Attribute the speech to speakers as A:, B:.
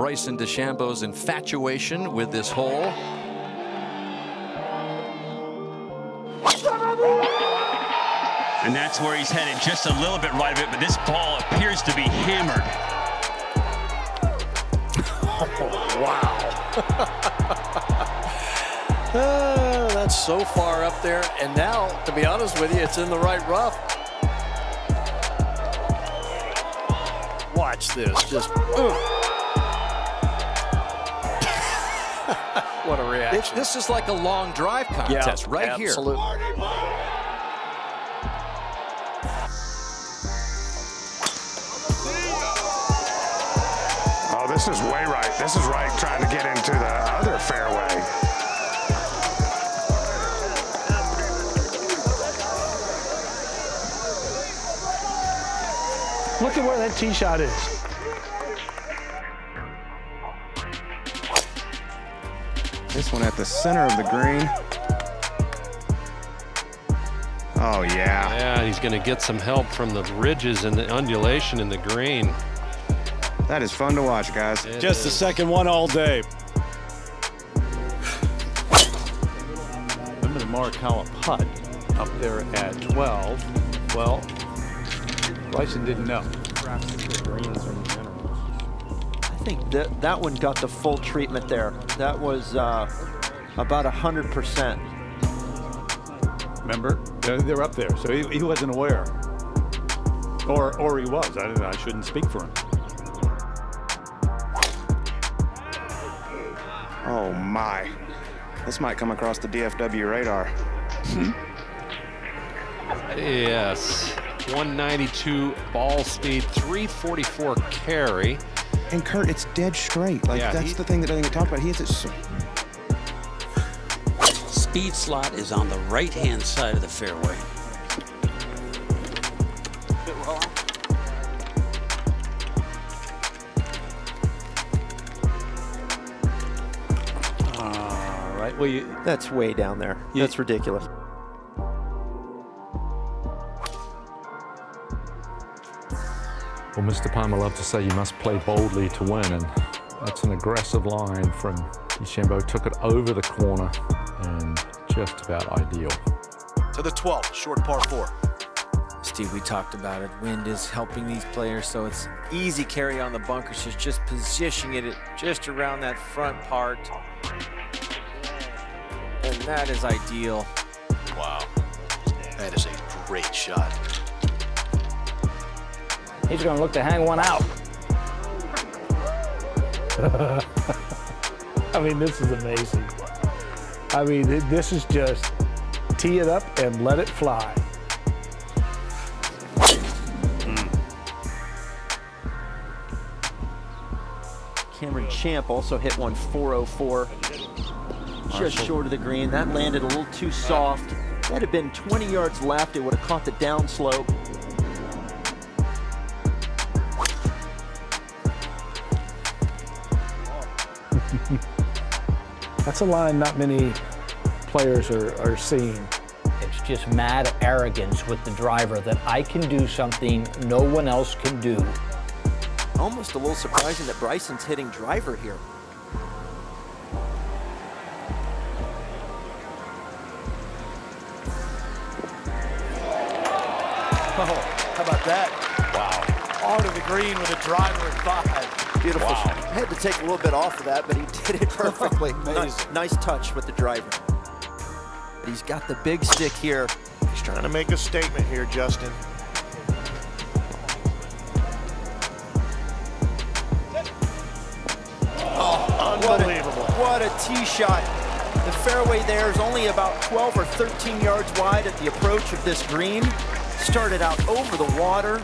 A: Bryson DeChambeau's infatuation with this hole.
B: And that's where he's headed just a little bit right of it, but this ball appears to be hammered.
A: Oh, wow. uh, that's so far up there. And now, to be honest with you, it's in the right rough. Watch this. Just. what a reaction. This, is like a long drive contest yeah, right
C: absolutely.
A: here.
D: Oh, this is way right. This is right trying to get into the other fairway.
E: Look at where that tee shot is.
F: This one at the center of the green. Oh, yeah.
G: Yeah, he's going to get some help from the ridges and the undulation in the green.
F: That is fun to watch, guys.
H: It Just is. the second one all day.
I: Remember the Morikawa putt up there at 12. Well, Bryson didn't know.
C: I think that that one got the full treatment there. That was uh, about 100%.
I: Remember? They're, they're up there, so he, he, wasn't aware. Or, or he was. I, I shouldn't speak for him.
F: Oh, my. This might come across the DFW radar.
G: yes. 192 ball speed, 344 carry.
F: And Kurt, it's dead straight. Like yeah, that's he, the thing that doesn't get talked about. He hits it. So
J: Speed slot is on the right-hand side of the fairway.
C: All right. Well, you, that's way down there. You, that's ridiculous.
K: Well, Mr. Palmer loved to say you must play boldly to win, and that's an aggressive line from DeChambeau. Took it over the corner and just about ideal.
L: To the 12th, short par four.
M: Steve, we talked about it. Wind is helping these players, so it's easy carry on the bunkers. Just, just positioning it just around that front part. And that is ideal.
L: Wow. That is a great shot.
N: He's going to look to hang one out.
E: I mean, this is amazing. I mean, this is just tee it up and let it fly. Mm.
C: Cameron Champ also hit one 404, just short of the green. That landed a little too soft. That had been 20 yards left. It would have caught the downslope.
E: That's a line not many players are, are seeing.
N: It's just mad arrogance with the driver that I can do something no one else can do.
C: Almost a little surprising that Bryson's hitting driver here.
L: Oh, how about that? Wow. Onto the green with a driver at five.
C: Beautiful. Wow. I had to take a little bit off of that, but he did it perfectly. nice, nice touch with the driver. He's got the big stick here.
D: He's trying to make a statement here, Justin.
C: Oh, unbelievable. What a, what a tee shot. The fairway there is only about 12 or 13 yards wide at the approach of this green. Started out over the water,